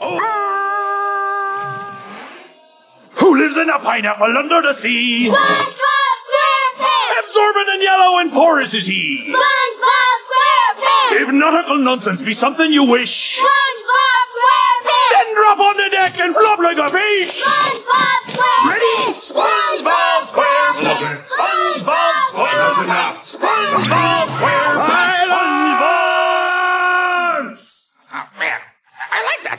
Oh. Who lives in a pineapple under the sea? SpongeBob SquarePants! Absorbent and yellow and porous is he. SpongeBob SquarePants! If nautical nonsense be something you wish, SpongeBob SquarePants! then drop on the deck and flop like a fish. SpongeBob SquarePants! Ready? SpongeBob SquarePants. SpongeBob SquarePants. SpongeBob SquarePants.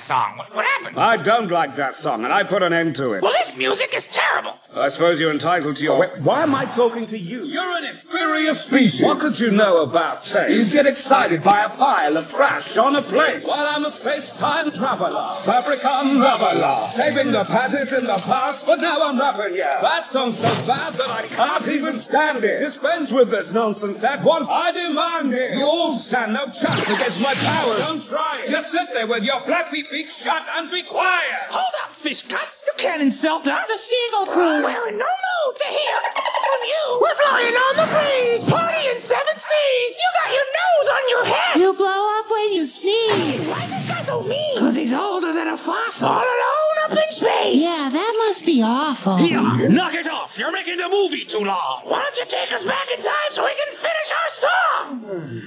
Song. What, what happened? I don't like that song, and I put an end to it. Well, this music is terrible. I suppose you're entitled to your. Wait, why am I talking to you? You're an inferior species. What could you know about taste? You get excited by a pile of trash on a plate. Well, I'm a space-time traveler, fabricum reveler, saving the patties in the past, but now I'm rapping yeah. That song's so bad that I can't even stand it. Dispense with this nonsense at once. I demand it. You all stand no chance against my powers. Don't try it. Just sit there with your flappy beak shut and be quiet. Hold up, fish guts. You can't insult us. The Seagull crew. We're in no mood to hear from you. We're flying on the breeze. Party in seven seas. You got your nose on your head. You blow up when you sneeze. Why is this guy so mean? Because he's older than a fossil. All alone up in space. Yeah, that must be awful. Here, knock it off. You're making the movie too long. Why don't you take us back in time so we can finish our song?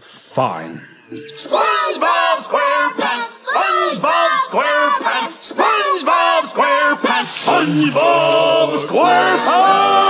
Fine. SpongeBob SquarePants. SpongeBob SquarePants, SpongeBob SquarePants, SpongeBob SquarePants.